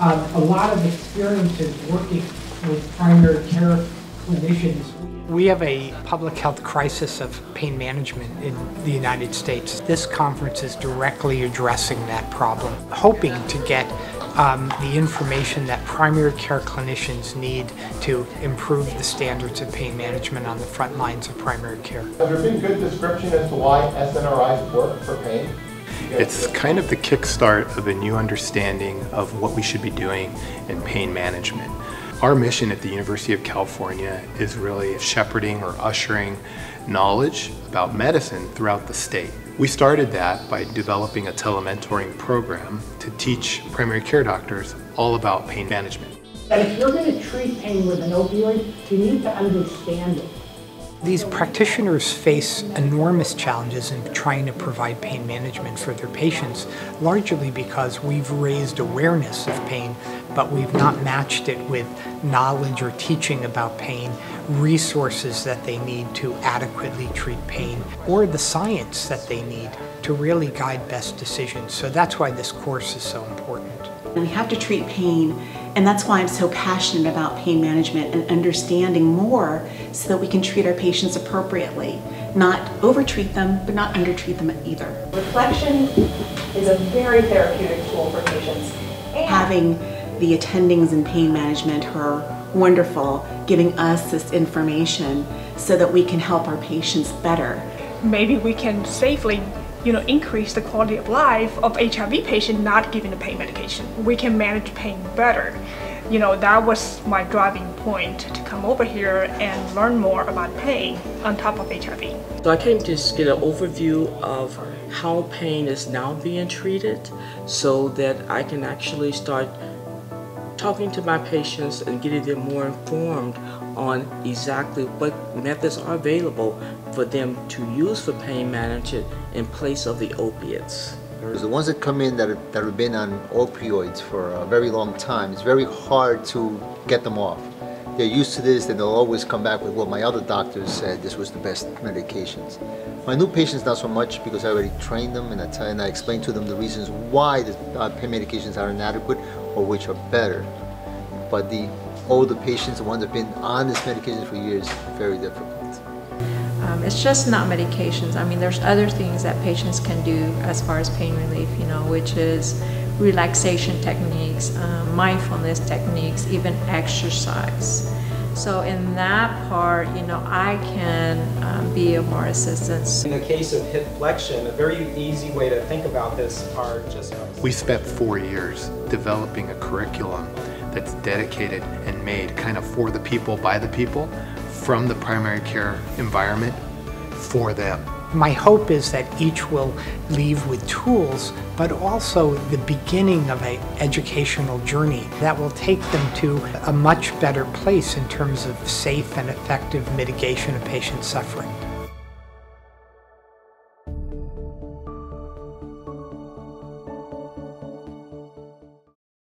um, a lot of experiences working with primary care clinicians. We have a public health crisis of pain management in the United States. This conference is directly addressing that problem, hoping to get um, the information that primary care clinicians need to improve the standards of pain management on the front lines of primary care. Has there been good description as to why SNRIs work for pain? It's kind of the kickstart of a new understanding of what we should be doing in pain management. Our mission at the University of California is really shepherding or ushering knowledge about medicine throughout the state. We started that by developing a telementoring program to teach primary care doctors all about pain management. That if you're going to treat pain with an opioid, you need to understand it. These practitioners face enormous challenges in trying to provide pain management for their patients, largely because we've raised awareness of pain, but we've not matched it with knowledge or teaching about pain, resources that they need to adequately treat pain, or the science that they need to really guide best decisions. So that's why this course is so important. We have to treat pain, and that's why I'm so passionate about pain management and understanding more so that we can treat our patients appropriately. Not overtreat them, but not undertreat them either. Reflection is a very therapeutic tool for patients. And Having the attendings in pain management who are wonderful, giving us this information so that we can help our patients better. maybe we can safely you know increase the quality of life of hiv patient not given the pain medication. We can manage pain better. You know that was my driving point to come over here and learn more about pain on top of hiv So I came to get an overview of how pain is now being treated so that I can actually start talking to my patients and getting them more informed on exactly what methods are available for them to use for pain management in place of the opiates. The ones that come in that, that have been on opioids for a very long time, it's very hard to get them off. They're used to this, and they'll always come back with, well, my other doctors said this was the best medications. My new patients, not so much, because I already trained them, and I, tell, and I explain to them the reasons why the uh, pain medications are inadequate or which are better. But the older patients, the ones that have been on this medication for years, very difficult. Um, it's just not medications. I mean, there's other things that patients can do as far as pain relief, you know, which is relaxation techniques, um, mindfulness techniques, even exercise. So in that part, you know, I can um, be of more assistance. In the case of hip flexion, a very easy way to think about this are just We spent four years developing a curriculum that's dedicated and made kind of for the people, by the people, from the primary care environment, for them. My hope is that each will leave with tools, but also the beginning of an educational journey that will take them to a much better place in terms of safe and effective mitigation of patient suffering.